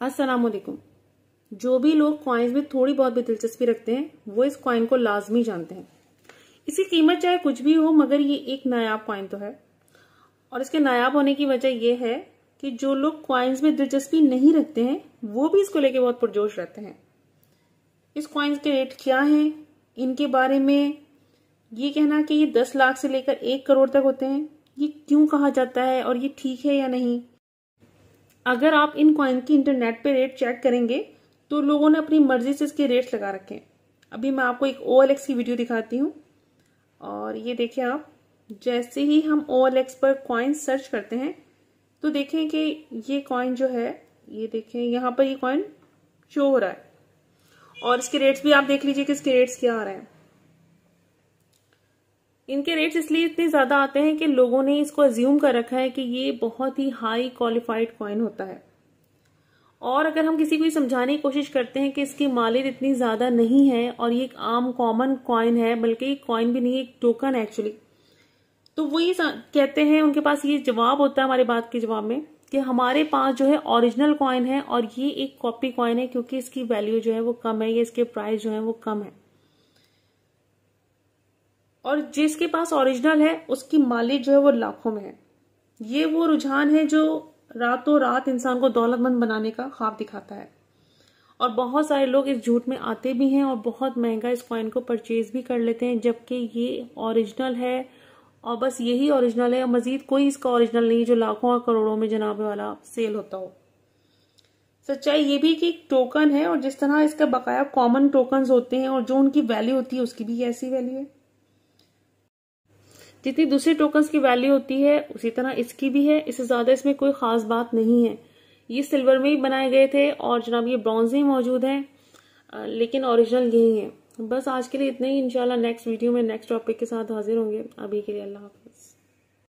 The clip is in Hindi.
अस्सलाम वालेकुम जो भी लोग कॉइन्स में थोड़ी बहुत भी दिलचस्पी रखते हैं, वो इस कॉइन को लाजमी जानते हैं। इसकी कीमत चाहे कुछ भी हो, मगर ये एक नायाब कॉइन तो है। और इसके नायाब होने की वजह यह है कि जो लोग कॉइन्स में दिलचस्पी नहीं रखते हैं, वो भी इसको लेके बहुत पुरजोश रहते हैं। इस कॉइन्स के रेट क्या हैं? इनके बारे में ये कहना कि ये दस लाख से लेकर एक करोड़ तक होते हैं। ये क्यों कहा जाता है और ये ठीक है या नहीं? अगर आप इन कॉइन की इंटरनेट पे रेट चेक करेंगे तो लोगों ने अपनी मर्ज़ी से इसके रेट्स लगा रखे हैं। अभी मैं आपको एक ओएलएक्स की वीडियो दिखाती हूँ। और ये देखिए आप, जैसे ही हम OLX पर कॉइन सर्च करते हैं तो देखें कि ये कॉइन जो है, ये देखें, यहाँ पर ये कॉइन शो हो रहा है। और इसके रेट्स भी आप देख लीजिए कि इसके रेट्स क्या आ रहे हैं। इनके रेट्स इसलिए इतने ज़्यादा आते हैं कि लोगों ने इसको एज्यूम कर रखा है कि ये बहुत ही हाई क्वालिफाइड कॉइन होता है। और अगर हम किसी को समझाने की कोशिश करते हैं कि इसकी मालियत इतनी ज़्यादा नहीं है और ये एक आम कॉमन कॉइन है, बल्कि कॉइन भी नहीं, एक टोकन है एक्चुअली तो वो ये कहते हैं, उनके पास ये जवाब होता है हमारे बात के जवाब में कि हमारे पास जो है ओरिजिनल कॉइन है और ये एक कॉपी कॉइन है क्योंकि इसकी वैल्यू जो है वो कम है या इसके प्राइस जो है वो कम है। और जिसके पास ओरिजिनल है, उसकी मालिक जो है वो लाखों में है। ये वो रुझान है जो रातों रात इंसान को दौलतमंद बनाने का ख्वाब दिखाता है। और बहुत सारे लोग इस झूठ में आते भी हैं और बहुत महँगा इस कॉइन को परचेज भी कर लेते हैं, जबकि ये ओरिजिनल है और बस यही ओरिजिनल है। मजीद कोई इसका ओरिजिनल नहीं जो लाखों और करोड़ों में जनाबे वाला सेल होता हो। सच्चाई ये भी कि टोकन है और जिस तरह इसका बकाया कॉमन टोकन होते हैं और जो उनकी वैल्यू होती है, उसकी भी ऐसी वैल्यू है। जितनी दूसरे टोकन्स की वैल्यू होती है, उसी तरह इसकी भी है। इससे ज़्यादा इसमें कोई खास बात नहीं है। ये सिल्वर में ही बनाए गए थे और जनाब ये ब्रॉन्ज ही मौजूद है लेकिन ओरिजिनल यही है। बस आज के लिए इतना ही। इंशाल्लाह नेक्स्ट वीडियो में नेक्स्ट टॉपिक के साथ हाजिर होंगे। अभी के लिए अल्लाह हाफिज।